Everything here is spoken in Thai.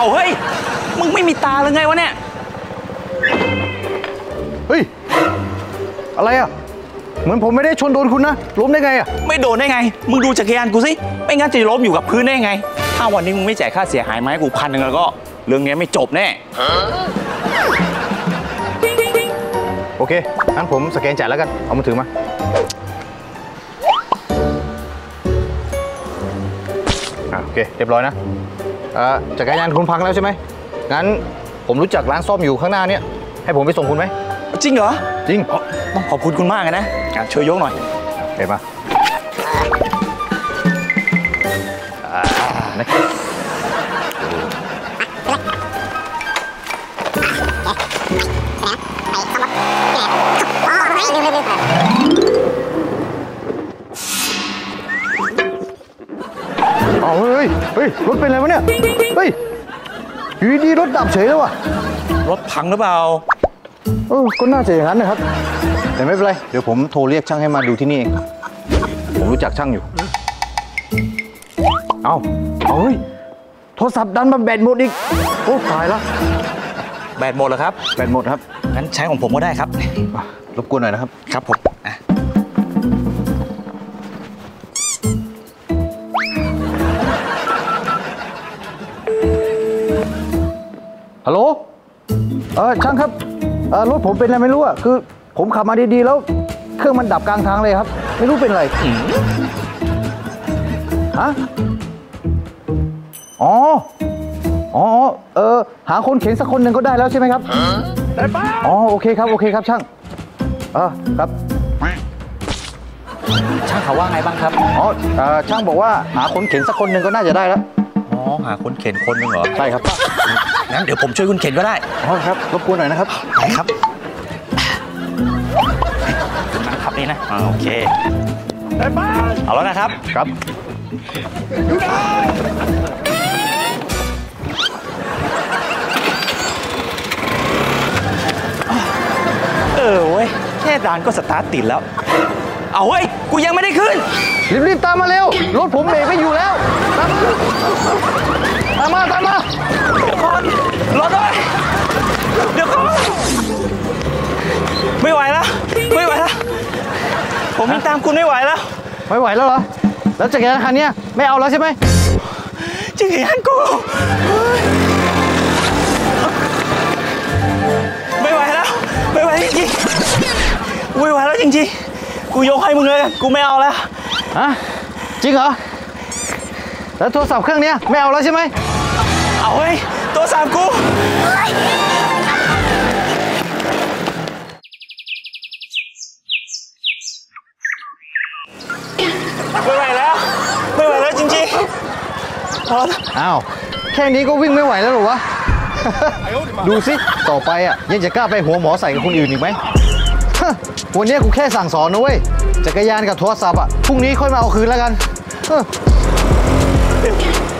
เอาเฮ้ย มึงไม่มีตาเลยไงวะเนี่ย เฮ้ย อะไรอะ เหมือนผมไม่ได้ชนโดนคุณนะ ล้มได้ไงอะ ไม่โดนได้ไง มึงดูจักรยานกูสิ ไม่งั้นจะล้มอยู่กับพื้นได้ไง ถ้าวันนี้มึงไม่จ่ายค่าเสียหายไหมาให้กูพันหนึ่งแล้วก็ เรื่องนี้ไม่จบแน่ โอเค งั้นผมสแกนจ่ายแล้วกัน เอามือถือมา อะโอเค เรียบร้อยนะเอ่อ จักรยานคุณพังแล้วใช่ไหมงั้นผมรู้จักร้านซ่อมอยู่ข้างหน้าเนี่ยให้ผมไปส่งคุณไหมจริงเหรอจริงต้องขอบคุณคุณมากเลยนะอะช่วยยกหน่อยเห็นปะอ่านะครับ เอาเฮ้ยเฮ้ยรถเป็นอะไรวะเนี่ยเฮ้ยอยู่ดีๆรถดับเฉยแล้วว่ะรถพังหรือเปล่าเออก็น่าจะอย่างนั้นนะครับ แต่ไม่เป็นไร เดี๋ยวผมโทรเรียกช่างให้มาดูที่นี่เอง ผมรู้จักช่างอยู่ เอาเอาเฮ้ย โทรศัพท์ดันมาแบตหมดอีก โอ้ตายแล้วแบตหมดเหรอครับ แบตหมดครับ งั้นใช้ของผมก็ได้ครับอะรบกวนหน่อยนะครับ ครับผมอะ ฮัลโหล เออช่างครับ เออรถผมเป็นอะไรไม่รู้อะคือ ผมขับมาดีๆ แล้ว เครื่องมันดับกลางทางเลยครับ ไม่รู้เป็นอะไร ฮะ อ๋อ อ๋อ เออ หาคนเข็นสักคนหนึ่งก็ได้แล้วใช่ไหมครับ ได้ป้าอ๋อ โอเคครับ โอเคครับช่าง เออครับ ช่างเขาว่าไงบ้างครับ อ๋อเอ่อช่างบอกว่าหาคนเข็นสักคนหนึ่งก็น่าจะได้แล้ว อ๋อหาคนเข็นคนหนึ่งเหรอ ใช่ครับงั้นเดี๋ยวผมช่วยคุณเข็นก็ได้ อ๋อครับรบกวนหน่อยนะครับไปครับคุณนั่งขับนี่นะอ่าโอเคเอาแล้วนะครับ ครับ เออเว้ย แค่ด่านก็สตาร์ทติดแล้ว เอาเว้ย กูยังไม่ได้ขึ้น รีบๆตามมาเร็ว รถผมเบรกไม่อยู่แล้วตามมา ตามมาเดี๋ยวก่อนรอด้วยเดี๋ยวก่อนไม่ไหวแล้วไม่ไหวแล้วผมยังตามคุณไม่ไหวแล้วไม่ไหวแล้วเหรอแล้วจักรยานคันเนี้ยไม่เอาแล้วใช่ไหมจักรยานกูเฮ้ยไม่ไหวแล้วไม่ไหวจริงๆไม่ไหวแล้วจริงๆกูยกให้มึงเลยกันกูไม่เอาแล้วฮะจริงเหรอ แล้วโทรศัพท์เครื่องเนี้ยไม่เอาแล้วใช่ไหมเอาเว้ยตัวสามกูไม่ไหวแล้วไม่ไหวแล้วจริงๆพอแล้วอ้าวแค่นี้ก็วิ่งไม่ไหวแล้วเหรอวะ ดูสิ ต่อไปอะยังจะกล้าไปหัวหมอใส่กับคนอื่นอีกไหมฮะวันนี้กูแค่สั่งสอนนะเว้ยจักรยานกับโทรศัพท์อะพรุ่งนี้ค่อยมาเอาคืนแล้วกัน เออ